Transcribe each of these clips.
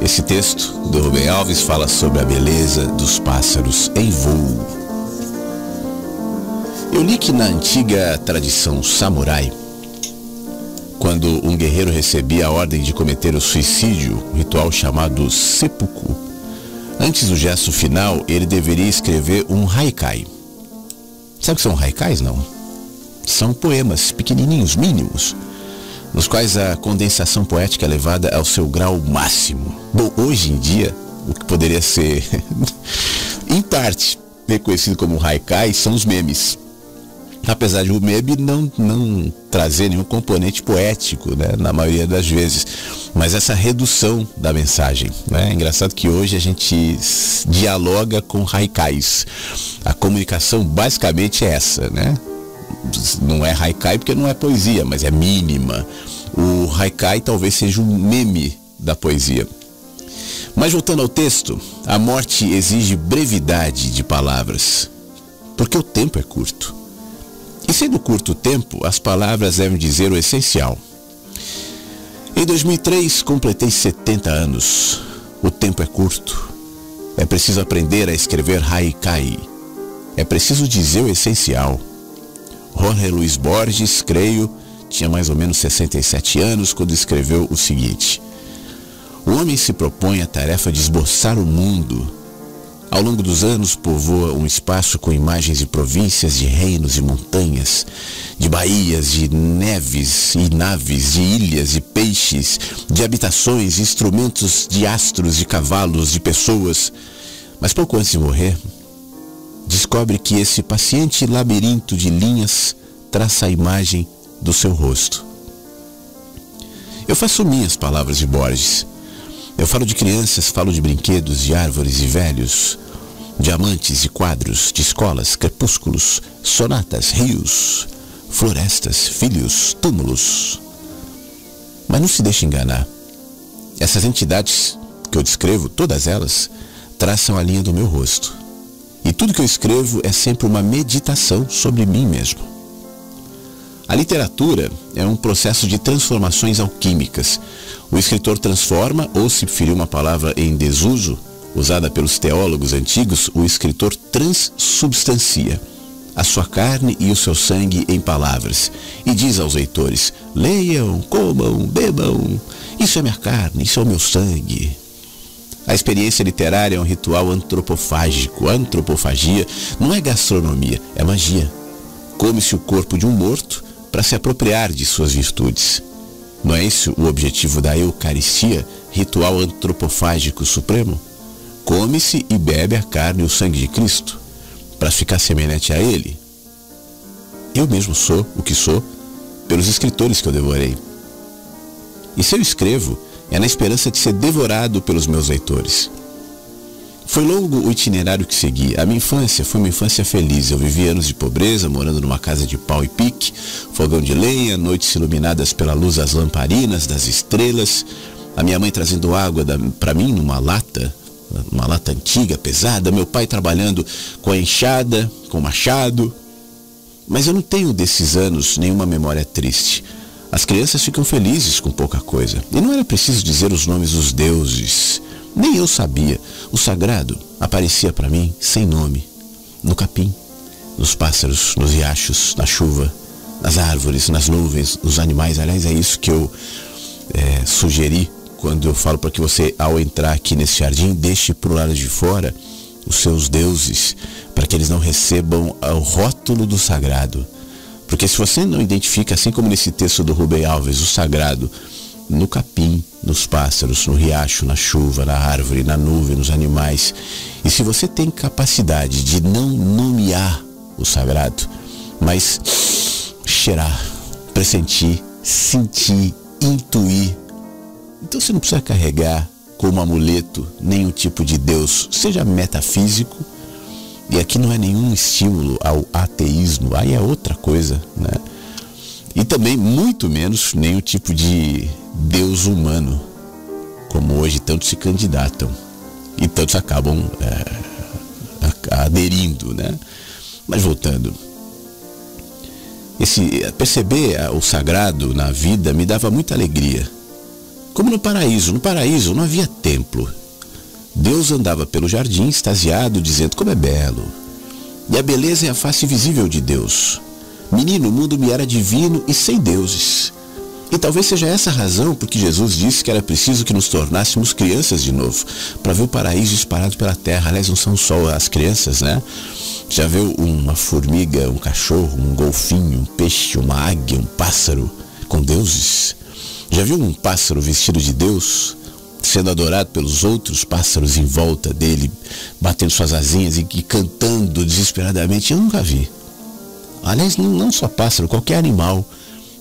Esse texto do Rubem Alves fala sobre a beleza dos pássaros em voo. Eu li que na antiga tradição samurai, quando um guerreiro recebia a ordem de cometer o suicídio, ritual chamado seppuku, antes do gesto final, ele deveria escrever um haikai. Sabe o que são haikais, não? São poemas pequenininhos, mínimos, nos quais a condensação poética é levada ao seu grau máximo. Bom, hoje em dia, o que poderia ser, em parte, reconhecido como haikai são os memes. Apesar de o meme não, não trazer nenhum componente poético, né, na maioria das vezes, mas essa redução da mensagem. Né? É engraçado que hoje a gente dialoga com haikais. A comunicação basicamente é essa, né? Não é haikai porque não é poesia, mas é mínima. O haikai talvez seja um meme da poesia. Mas voltando ao texto, a morte exige brevidade de palavras, porque o tempo é curto. E sendo curto o tempo, as palavras devem dizer o essencial. Em 2003, completei 70 anos. O tempo é curto. É preciso aprender a escrever haikai. É preciso dizer o essencial. Jorge Luiz Borges, creio, tinha mais ou menos 67 anos quando escreveu o seguinte: O homem se propõe a tarefa de esboçar o mundo. Ao longo dos anos, povoa um espaço com imagens de províncias, de reinos e montanhas, de baías, de neves e naves, de ilhas e peixes, de habitações, instrumentos de astros, de cavalos, de pessoas. Mas pouco antes de morrer, descobre que esse paciente labirinto de linhas traça a imagem do seu rosto. Eu faço minhas palavras de Borges. Eu falo de crianças, falo de brinquedos, de árvores e velhos, diamantes e quadros, de escolas, crepúsculos, sonatas, rios, florestas, filhos, túmulos. Mas não se deixe enganar. Essas entidades que eu descrevo, todas elas, traçam a linha do meu rosto. E tudo que eu escrevo é sempre uma meditação sobre mim mesmo. A literatura é um processo de transformações alquímicas. O escritor transforma, ou se preferir uma palavra em desuso, usada pelos teólogos antigos, o escritor transsubstancia a sua carne e o seu sangue em palavras. E diz aos leitores: leiam, comam, bebam. Isso é minha carne, isso é o meu sangue. A experiência literária é um ritual antropofágico. Antropofagia não é gastronomia, é magia. Come-se o corpo de um morto para se apropriar de suas virtudes. Não é esse o objetivo da Eucaristia, ritual antropofágico supremo? Come-se e bebe a carne e o sangue de Cristo, para ficar semelhante a Ele. Eu mesmo sou o que sou pelos escritores que eu devorei. E se eu escrevo, é na esperança de ser devorado pelos meus leitores. Foi longo o itinerário que segui. A minha infância foi uma infância feliz. Eu vivi anos de pobreza, morando numa casa de pau e pique, fogão de lenha, noites iluminadas pela luz das lamparinas, das estrelas. A minha mãe trazendo água para mim numa lata, uma lata antiga, pesada. Meu pai trabalhando com a enxada, com o machado. Mas eu não tenho desses anos nenhuma memória triste. As crianças ficam felizes com pouca coisa. E não era preciso dizer os nomes dos deuses. Nem eu sabia. O sagrado aparecia para mim sem nome. No capim, nos pássaros, nos riachos, na chuva, nas árvores, nas nuvens, nos animais. Aliás, é isso que eu é, sugeri quando eu falo para que você, ao entrar aqui nesse jardim, deixe o lado de fora os seus deuses, para que eles não recebam o rótulo do sagrado porque se você não identifica, assim como nesse texto do Rubem Alves, o sagrado, no capim, nos pássaros, no riacho, na chuva, na árvore, na nuvem, nos animais, e se você tem capacidade de não nomear o sagrado, mas cheirar, pressentir, sentir, intuir, então você não precisa carregar como amuleto nenhum tipo de Deus, seja metafísico, e aqui não é nenhum estímulo ao ateísmo, aí é outra coisa, né? E também muito menos nenhum tipo de Deus humano, como hoje tantos se candidatam e tantos acabam é, aderindo, né? Mas voltando, esse perceber o sagrado na vida me dava muita alegria Como no paraíso. No paraíso não havia templo. Deus andava pelo jardim extasiado, dizendo como é belo. E a beleza é a face visível de Deus. Menino, o mundo me era divino e sem deuses. E talvez seja essa a razão porque Jesus disse que era preciso que nos tornássemos crianças de novo, para ver o paraíso disparado pela terra. Aliás, não são só as crianças, né? Já viu uma formiga, um cachorro, um golfinho, um peixe, uma águia, um pássaro com deuses? Já viu um pássaro vestido de Deus, sendo adorado pelos outros pássaros em volta dele, batendo suas asinhas e, e cantando desesperadamente? Eu nunca vi. Aliás, não, não só pássaro, qualquer animal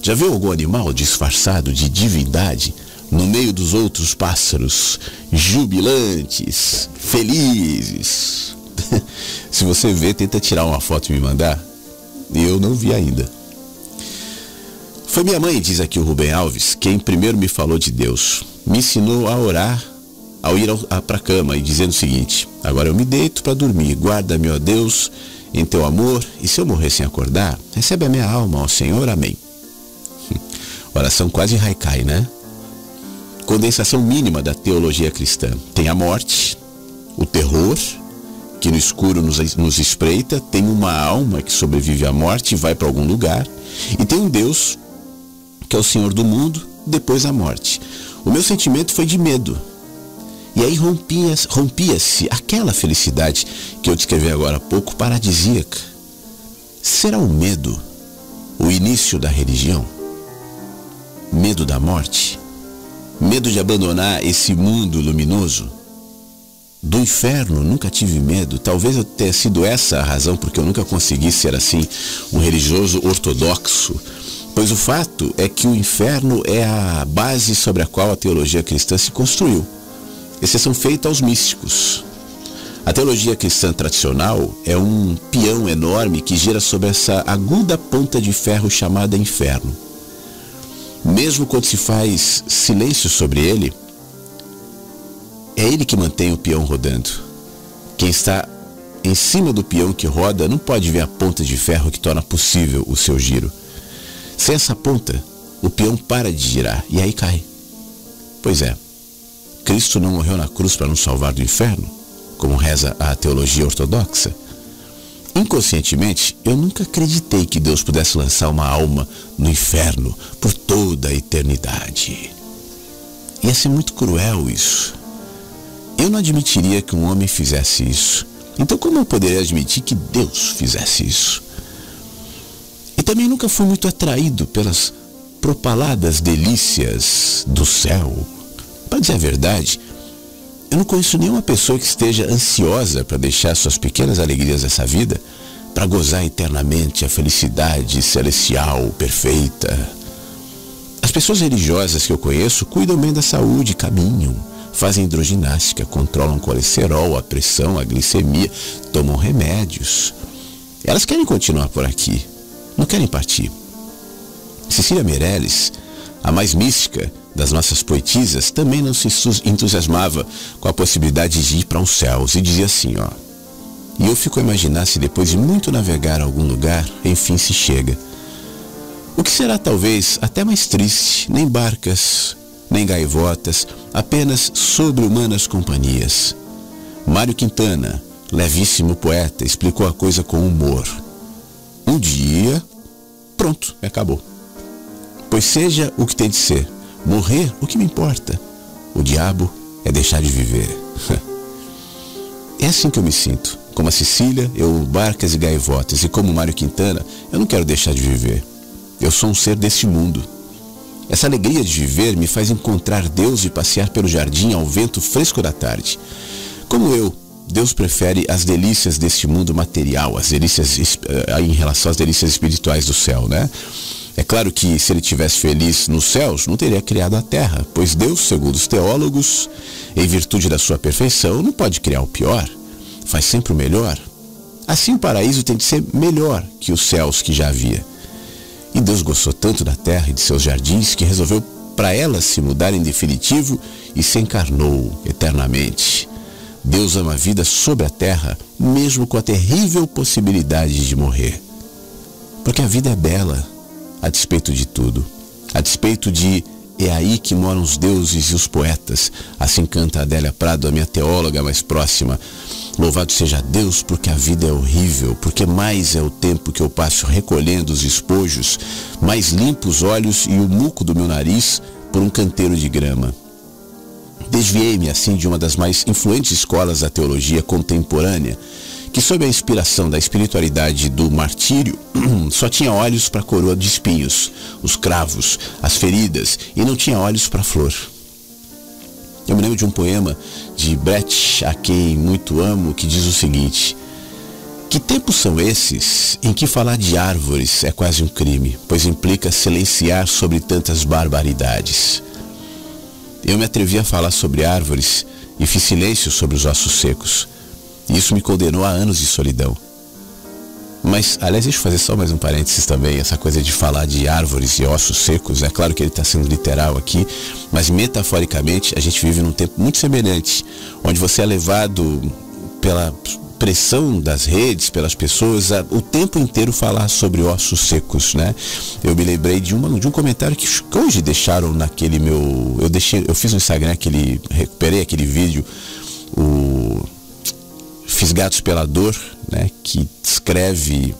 já viu algum animal disfarçado de divindade no meio dos outros pássaros, jubilantes, felizes? Se você vê, tenta tirar uma foto e me mandar. Eu não vi ainda. Foi minha mãe, diz aqui o Rubem Alves, quem primeiro me falou de Deus. Me ensinou a orar ao ir para a cama e dizendo o seguinte: Agora eu me deito para dormir, guarda-me, ó Deus, em teu amor, e se eu morrer sem acordar, recebe a minha alma, ó Senhor, amém. Oração quase haikai, né? Condensação mínima da teologia cristã. Tem a morte, o terror, que no escuro nos, nos espreita, tem uma alma que sobrevive à morte e vai para algum lugar, e tem um Deus, que é o Senhor do mundo, depois da morte. O meu sentimento foi de medo. E aí rompia-se rompia aquela felicidade que eu descrevi agora há pouco, paradisíaca. Será o medo o início da religião? Medo da morte? Medo de abandonar esse mundo luminoso? Do inferno nunca tive medo. Talvez eu tenha sido essa a razão porque eu nunca consegui ser assim um religioso ortodoxo. Pois o fato é que o inferno é a base sobre a qual a teologia cristã se construiu. Exceção feita aos místicos. A teologia cristã tradicional é um peão enorme que gira sobre essa aguda ponta de ferro chamada inferno. Mesmo quando se faz silêncio sobre ele, é ele que mantém o peão rodando. Quem está em cima do peão que roda não pode ver a ponta de ferro que torna possível o seu giro. Sem essa ponta, o peão para de girar e aí cai. Pois é, Cristo não morreu na cruz para nos salvar do inferno, como reza a teologia ortodoxa. Inconscientemente, eu nunca acreditei que Deus pudesse lançar uma alma no inferno por toda a eternidade. Ia ser muito cruel isso. Eu não admitiria que um homem fizesse isso. Então, como eu poderia admitir que Deus fizesse isso? E também nunca fui muito atraído pelas propaladas delícias do céu. Para dizer a verdade, eu não conheço nenhuma pessoa que esteja ansiosa para deixar suas pequenas alegrias dessa vida para gozar eternamente a felicidade celestial perfeita. As pessoas religiosas que eu conheço cuidam bem da saúde, caminham, fazem hidroginástica, controlam o colesterol, a pressão, a glicemia, tomam remédios. Elas querem continuar por aqui, não querem partir. Cecília Meirelles, a mais mística, das nossas poetisas também não se entusiasmava com a possibilidade de ir para os céus e dizia assim, ó. E eu fico a imaginar se depois de muito navegar a algum lugar, enfim se chega. O que será talvez até mais triste, nem barcas, nem gaivotas, apenas sobre-humanas companhias. Mário Quintana, levíssimo poeta, explicou a coisa com humor. Um dia, pronto, acabou. Pois seja o que tem de ser Morrer, o que me importa? O diabo é deixar de viver. é assim que eu me sinto. Como a Cecília, eu barcas e gaivotas, e como Mário Quintana, eu não quero deixar de viver. Eu sou um ser deste mundo. Essa alegria de viver me faz encontrar Deus e passear pelo jardim ao vento fresco da tarde. Como eu, Deus prefere as delícias deste mundo material, as delícias eh, em relação às delícias espirituais do céu, né? É claro que se ele tivesse feliz nos céus, não teria criado a terra, pois Deus, segundo os teólogos, em virtude da sua perfeição, não pode criar o pior, faz sempre o melhor. Assim o paraíso tem de ser melhor que os céus que já havia. E Deus gostou tanto da terra e de seus jardins que resolveu para ela se mudar em definitivo e se encarnou eternamente. Deus ama a vida sobre a terra, mesmo com a terrível possibilidade de morrer. Porque a vida é bela a despeito de tudo, a despeito de é aí que moram os deuses e os poetas. Assim canta Adélia Prado, a minha teóloga mais próxima. Louvado seja Deus, porque a vida é horrível, porque mais é o tempo que eu passo recolhendo os espojos, mais limpo os olhos e o muco do meu nariz por um canteiro de grama. Desviei-me assim de uma das mais influentes escolas da teologia contemporânea, que sob a inspiração da espiritualidade do martírio, só tinha olhos para a coroa de espinhos, os cravos, as feridas, e não tinha olhos para a flor. Eu me lembro de um poema de Brecht, a quem muito amo, que diz o seguinte: Que tempos são esses em que falar de árvores é quase um crime, pois implica silenciar sobre tantas barbaridades? Eu me atrevi a falar sobre árvores e fiz silêncio sobre os ossos secos. Isso me condenou a anos de solidão. Mas, aliás, deixa eu fazer só mais um parênteses também, essa coisa de falar de árvores e ossos secos, é claro que ele está sendo literal aqui, mas metaforicamente a gente vive num tempo muito semelhante, onde você é levado pela pressão das redes, pelas pessoas, a, o tempo inteiro falar sobre ossos secos, né? Eu me lembrei de, uma, de um comentário que hoje deixaram naquele meu. Eu deixei, eu fiz no Instagram aquele. recuperei aquele vídeo, o Fisgados pela Dor, né? Que descreve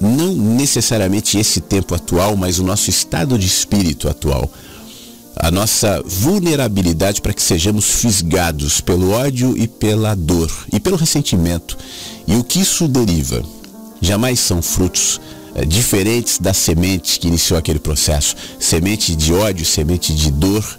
não necessariamente esse tempo atual, mas o nosso estado de espírito atual a nossa vulnerabilidade para que sejamos fisgados pelo ódio e pela dor e pelo ressentimento. E o que isso deriva? Jamais são frutos é, diferentes da semente que iniciou aquele processo. Semente de ódio, semente de dor,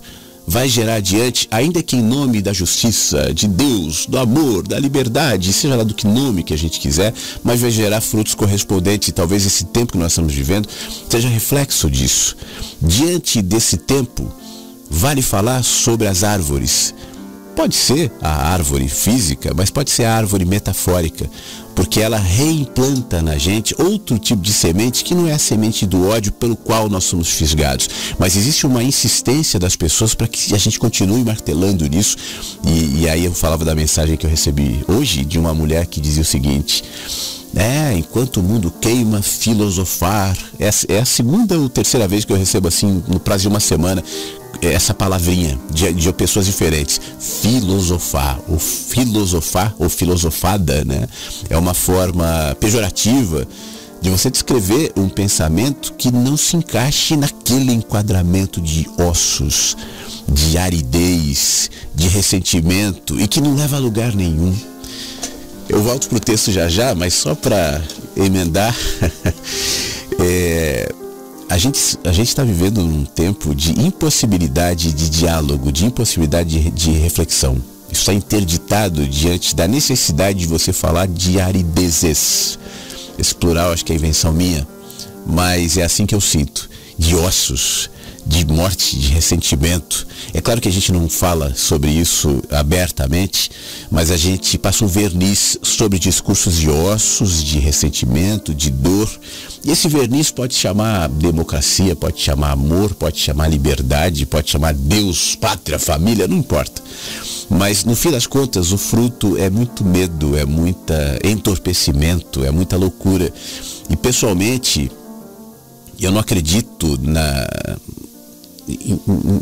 vai gerar adiante, ainda que em nome da justiça, de Deus, do amor, da liberdade, seja lá do que nome que a gente quiser, mas vai gerar frutos correspondentes e talvez esse tempo que nós estamos vivendo seja reflexo disso. Diante desse tempo, Vale falar sobre as árvores. Pode ser a árvore física, mas pode ser a árvore metafórica, porque ela reimplanta na gente outro tipo de semente que não é a semente do ódio pelo qual nós somos fisgados. Mas existe uma insistência das pessoas para que a gente continue martelando nisso. E, e aí eu falava da mensagem que eu recebi hoje de uma mulher que dizia o seguinte. É, enquanto o mundo queima, filosofar. Essa é a segunda ou terceira vez que eu recebo assim, no prazo de uma semana, essa palavrinha de, de pessoas diferentes. Filosofar, ou filosofar, ou filosofada, né? É uma forma pejorativa de você descrever um pensamento que não se encaixe naquele enquadramento de ossos, de aridez, de ressentimento e que não leva a lugar nenhum. Eu volto para o texto já já, mas só para emendar. é, a gente a gente está vivendo um tempo de impossibilidade de diálogo, de impossibilidade de, de reflexão. Isso está interditado diante da necessidade de você falar de aridezes. Esse plural acho que é invenção minha, mas é assim que eu sinto. De ossos, de morte, de ressentimento. É claro que a gente não fala sobre isso abertamente, mas a gente passa um verniz sobre discursos de ossos, de ressentimento, de dor. E esse verniz pode chamar democracia, pode chamar amor, pode chamar liberdade, pode chamar Deus, pátria, família, não importa. Mas no fim das contas, o fruto é muito medo, é muita entorpecimento, é muita loucura. E pessoalmente, eu não acredito na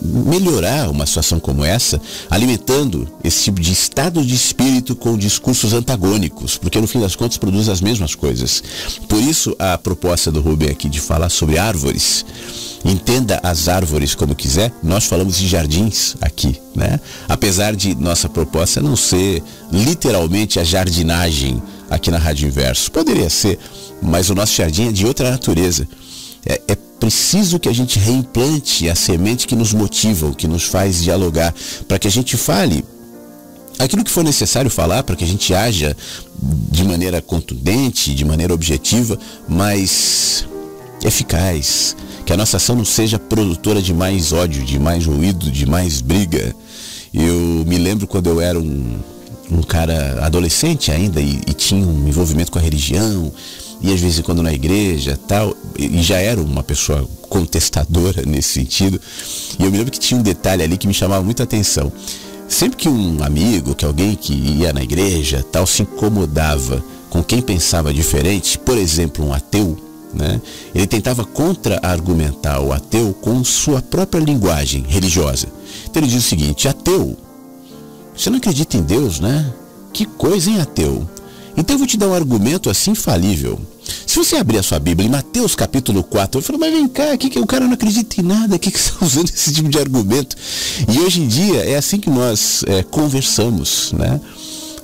melhorar uma situação como essa, alimentando esse tipo de estado de espírito com discursos antagônicos, porque no fim das contas produz as mesmas coisas. Por isso a proposta do Rubem aqui de falar sobre árvores. Entenda as árvores como quiser, nós falamos de jardins aqui, né? Apesar de nossa proposta não ser literalmente a jardinagem aqui na Rádio Inverso. Poderia ser, mas o nosso jardim é de outra natureza. É, é preciso que a gente reimplante a semente que nos motiva, que nos faz dialogar, para que a gente fale aquilo que for necessário falar, para que a gente haja de maneira contundente, de maneira objetiva, mas eficaz. Que a nossa ação não seja produtora de mais ódio, de mais ruído, de mais briga. Eu me lembro quando eu era um, um cara adolescente ainda e, e tinha um envolvimento com a religião e às vezes quando na igreja tal, e já era uma pessoa contestadora nesse sentido. E eu me lembro que tinha um detalhe ali que me chamava muita atenção. Sempre que um amigo, que alguém que ia na igreja tal, se incomodava com quem pensava diferente, por exemplo, um ateu, Né? Ele tentava contra-argumentar o ateu com sua própria linguagem religiosa. Então ele diz o seguinte: ateu, você não acredita em Deus, né? Que coisa, hein, ateu? Então eu vou te dar um argumento assim falível. Se você abrir a sua Bíblia em Mateus capítulo 4, eu falo, mas vem cá, que, que o cara não acredita em nada, que, que você está usando esse tipo de argumento? E hoje em dia é assim que nós é, conversamos, né?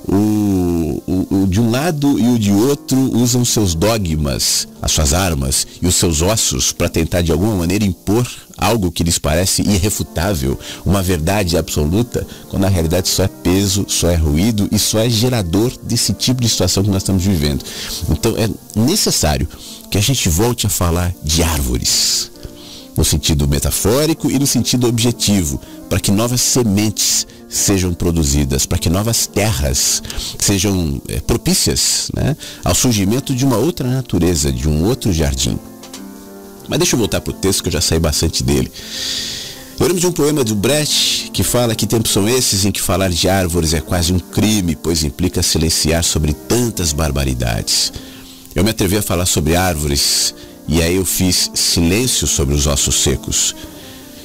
O, o, o, de um lado e o de outro usam seus dogmas, as suas armas e os seus ossos para tentar de alguma maneira impor algo que lhes parece irrefutável, uma verdade absoluta, quando na realidade só é peso, só é ruído e só é gerador desse tipo de situação que nós estamos vivendo. Então é necessário que a gente volte a falar de árvores, no sentido metafórico e no sentido objetivo, para que novas sementes sejam produzidas, para que novas terras sejam é, propícias né, ao surgimento de uma outra natureza, de um outro jardim. Mas deixa eu voltar para o texto que eu já saí bastante dele. Eu lembro de um poema do Brecht que fala que tempos são esses em que falar de árvores é quase um crime, pois implica silenciar sobre tantas barbaridades. Eu me atrevi a falar sobre árvores e aí eu fiz silêncio sobre os ossos secos.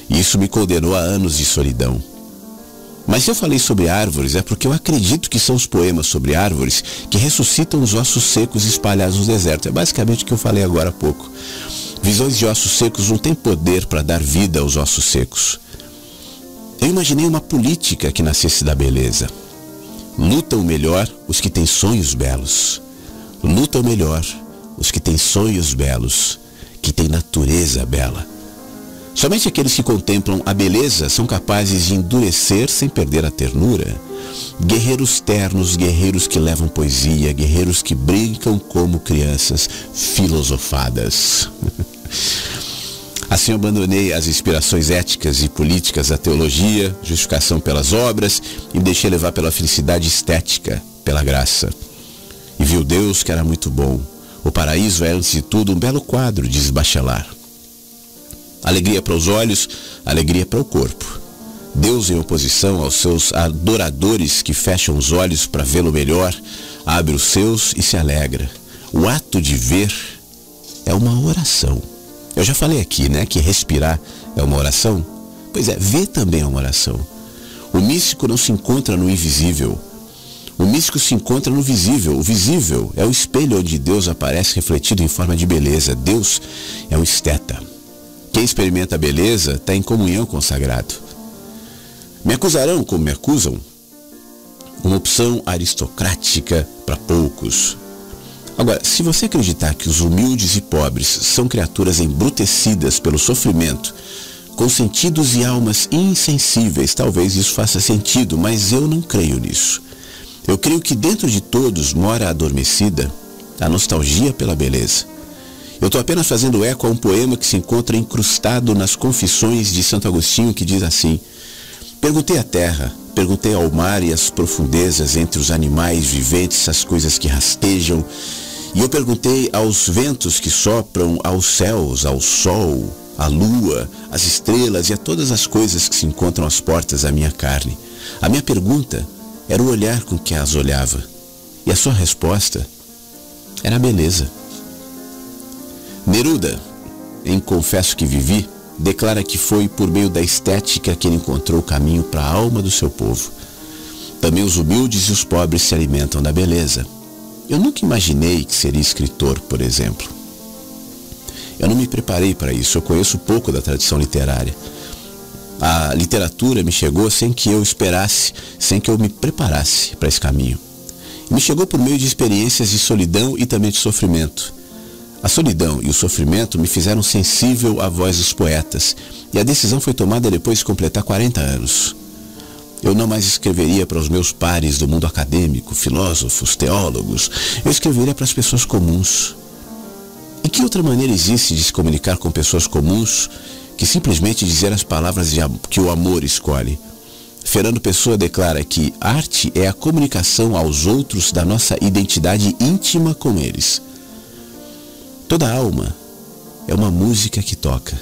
E isso me condenou a anos de solidão. Mas se eu falei sobre árvores, é porque eu acredito que são os poemas sobre árvores que ressuscitam os ossos secos espalhados no deserto. É basicamente o que eu falei agora há pouco. Visões de ossos secos não têm poder para dar vida aos ossos secos. Eu imaginei uma política que nascesse da beleza. Lutam melhor os que têm sonhos belos. Lutam melhor os que têm sonhos belos, que têm natureza bela. Somente aqueles que contemplam a beleza são capazes de endurecer sem perder a ternura. Guerreiros ternos, guerreiros que levam poesia, guerreiros que brincam como crianças filosofadas. Assim abandonei as inspirações éticas e políticas da teologia, justificação pelas obras e me deixei levar pela felicidade estética, pela graça. E vi o Deus que era muito bom. O paraíso é, antes de tudo, um belo quadro, diz Bachelard. Alegria para os olhos, alegria para o corpo. Deus, em oposição aos seus adoradores que fecham os olhos para vê-lo melhor, abre os seus e se alegra. O ato de ver é uma oração. Eu já falei aqui, né, que respirar é uma oração. Pois é, ver também é uma oração. O místico não se encontra no invisível. O místico se encontra no visível. O visível é o espelho onde Deus aparece refletido em forma de beleza. Deus é um esteta. Quem experimenta a beleza está em comunhão com o sagrado. Me acusarão como me acusam? Uma opção aristocrática para poucos. Agora, se você acreditar que os humildes e pobres são criaturas embrutecidas pelo sofrimento, com sentidos e almas insensíveis, talvez isso faça sentido, mas eu não creio nisso. Eu creio que dentro de todos mora adormecida a nostalgia pela beleza eu estou apenas fazendo eco a um poema que se encontra incrustado nas Confissões de Santo Agostinho, que diz assim: Perguntei à terra, perguntei ao mar e às profundezas entre os animais viventes, as coisas que rastejam, e eu perguntei aos ventos que sopram, aos céus, ao sol, à lua, às estrelas e a todas as coisas que se encontram às portas da minha carne. A minha pergunta era o olhar com que as olhava, e a sua resposta era a beleza. Neruda, em Confesso que Vivi, declara que foi por meio da estética que ele encontrou o caminho para a alma do seu povo. Também os humildes e os pobres se alimentam da beleza. Eu nunca imaginei que seria escritor, por exemplo. Eu não me preparei para isso, eu conheço pouco da tradição literária. A literatura me chegou sem que eu esperasse, sem que eu me preparasse para esse caminho. Me chegou por meio de experiências de solidão e também de sofrimento. A solidão e o sofrimento me fizeram sensível à voz dos poetas, e a decisão foi tomada depois de completar 40 anos. Eu não mais escreveria para os meus pares do mundo acadêmico, filósofos, teólogos. Eu escreveria para as pessoas comuns. E que outra maneira existe de se comunicar com pessoas comuns que simplesmente dizer as palavras que o amor escolhe? Fernando Pessoa declara que arte é a comunicação aos outros da nossa identidade íntima com eles. Toda alma é uma música que toca.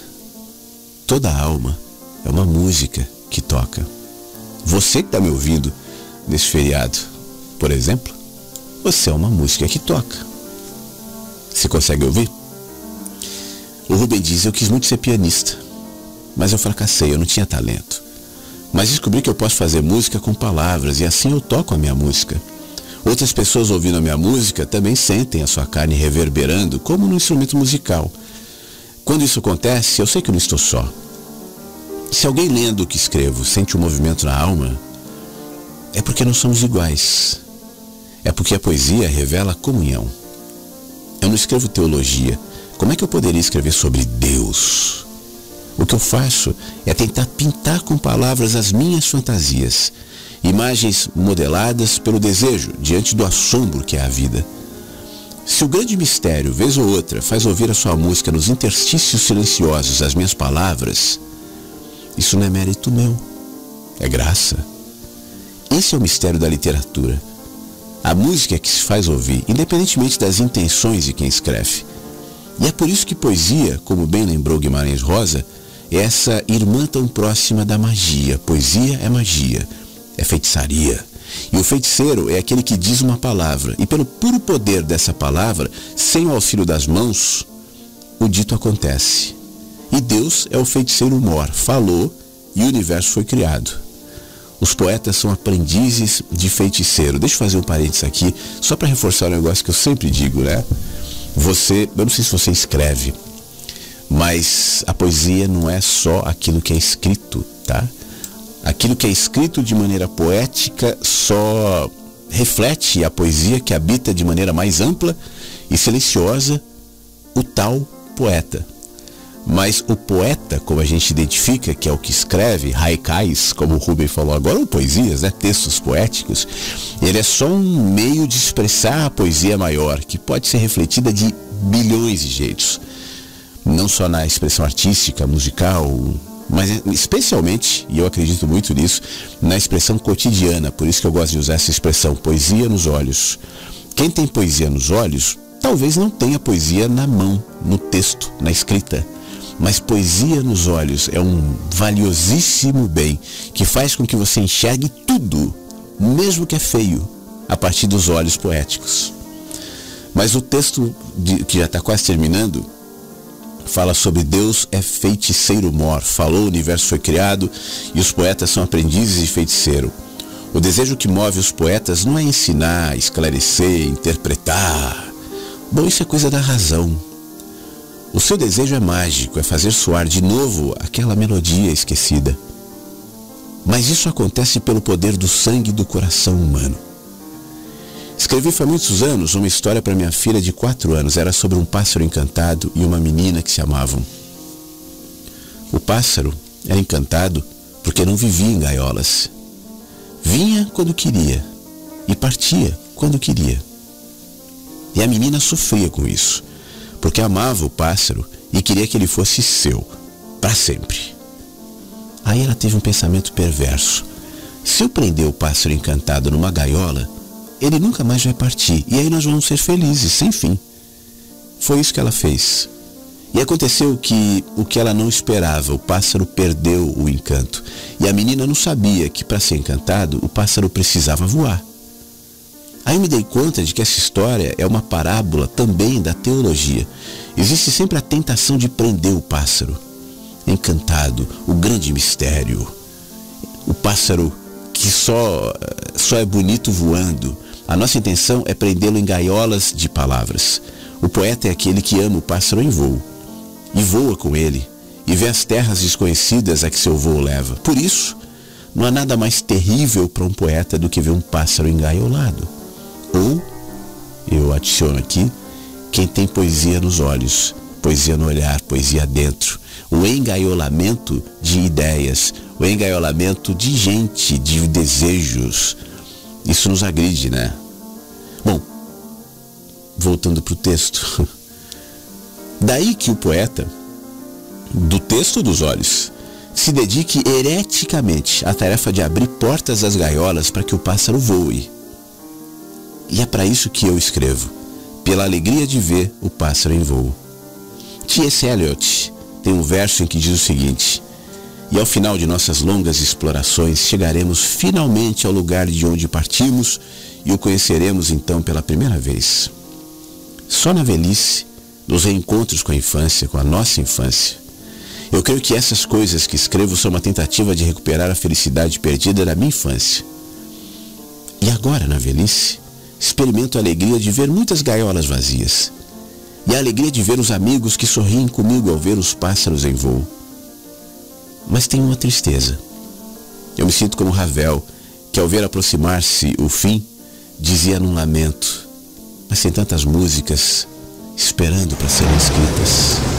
Toda alma é uma música que toca. Você que está me ouvindo nesse feriado, por exemplo, você é uma música que toca. Você consegue ouvir? Rubem diz: Eu quis muito ser pianista, mas eu fracassei, eu não tinha talento. Mas descobri que eu posso fazer música com palavras e assim eu toco a minha música. Outras pessoas ouvindo a minha música também sentem a sua carne reverberando, como no instrumento musical. Quando isso acontece, eu sei que não estou só. Se alguém lendo o que escrevo sente um movimento na alma, é porque não somos iguais. É porque a poesia revela a comunhão. Eu não escrevo teologia. Como é que eu poderia escrever sobre Deus? O que eu faço é tentar pintar com palavras as minhas fantasias, imagens modeladas pelo desejo diante do assombro que é a vida. Se o grande mistério, vez ou outra, faz ouvir a sua música nos interstícios silenciosos as minhas palavras, isso não é mérito meu, é graça. Esse é o mistério da literatura. A música é que se faz ouvir, independentemente das intenções de quem escreve. E é por isso que poesia, como bem lembrou Guimarães Rosa, é essa irmã tão próxima da magia. Poesia é magia, é feitiçaria. E o feiticeiro é aquele que diz uma palavra, e pelo puro poder dessa palavra, sem o auxílio das mãos, o dito acontece. E Deus é o feiticeiro mor, falou e o universo foi criado. Os poetas são aprendizes de feiticeiro. Deixa eu fazer um parênteses aqui, só para reforçar um negócio que eu sempre digo, né? Você, eu não sei se você escreve, mas a poesia não é só aquilo que é escrito, tá? Aquilo que é escrito de maneira poética só reflete a poesia que habita de maneira mais ampla e silenciosa o tal poeta. Mas o poeta, como a gente identifica, que é o que escreve, haikais, como o Rubem falou agora, ou poesias, né, textos poéticos, ele é só um meio de expressar a poesia maior, que pode ser refletida de bilhões de jeitos. Não só na expressão artística, musical, mas especialmente, e eu acredito muito nisso, na expressão cotidiana. Por isso que eu gosto de usar essa expressão, poesia nos olhos. Quem tem poesia nos olhos, talvez não tenha poesia na mão, no texto, na escrita mas poesia nos olhos é um valiosíssimo bem que faz com que você enxergue tudo, mesmo que é feio, a partir dos olhos poéticos. Mas o texto de, que já está quase terminando fala sobre Deus é feiticeiro mor. Falou, o universo foi criado e os poetas são aprendizes de feiticeiro. O desejo que move os poetas não é ensinar, esclarecer, interpretar. Bom, isso é coisa da razão. O seu desejo é mágico, é fazer soar de novo aquela melodia esquecida. Mas isso acontece pelo poder do sangue do coração humano. Escrevi faz muitos anos uma história para minha filha de quatro anos. Era sobre um pássaro encantado e uma menina que se amavam. O pássaro era encantado porque não vivia em gaiolas. Vinha quando queria e partia quando queria. E a menina sofria com isso porque amava o pássaro e queria que ele fosse seu, para sempre. Aí ela teve um pensamento perverso. Se eu prender o pássaro encantado numa gaiola, ele nunca mais vai partir, e aí nós vamos ser felizes, sem fim. Foi isso que ela fez. E aconteceu que o que ela não esperava, o pássaro perdeu o encanto. E a menina não sabia que para ser encantado, o pássaro precisava voar. Aí me dei conta de que essa história é uma parábola também da teologia. Existe sempre a tentação de prender o pássaro. Encantado, o grande mistério. O pássaro que só, só é bonito voando. A nossa intenção é prendê-lo em gaiolas de palavras. O poeta é aquele que ama o pássaro em voo. E voa com ele. E vê as terras desconhecidas a que seu voo leva. Por isso, não há nada mais terrível para um poeta do que ver um pássaro engaiolado. Ou, eu adiciono aqui, quem tem poesia nos olhos, poesia no olhar, poesia dentro. O engaiolamento de ideias, o engaiolamento de gente, de desejos. Isso nos agride, né? Bom, voltando para o texto. Daí que o poeta, do texto dos olhos, se dedique hereticamente à tarefa de abrir portas das gaiolas para que o pássaro voe. E é para isso que eu escrevo, pela alegria de ver o pássaro em voo. T.S. Eliot tem um verso em que diz o seguinte: E ao final de nossas longas explorações, chegaremos finalmente ao lugar de onde partimos e o conheceremos então pela primeira vez. Só na velhice dos reencontros com a infância, com a nossa infância. Eu creio que essas coisas que escrevo são uma tentativa de recuperar a felicidade perdida da minha infância. E agora, na velhice, experimento a alegria de ver muitas gaiolas vazias e a alegria de ver os amigos que sorriem comigo ao ver os pássaros em voo. Mas tenho uma tristeza. Eu me sinto como Ravel, que ao ver aproximar-se o fim, dizia num lamento, mas tem tantas músicas esperando para serem escritas.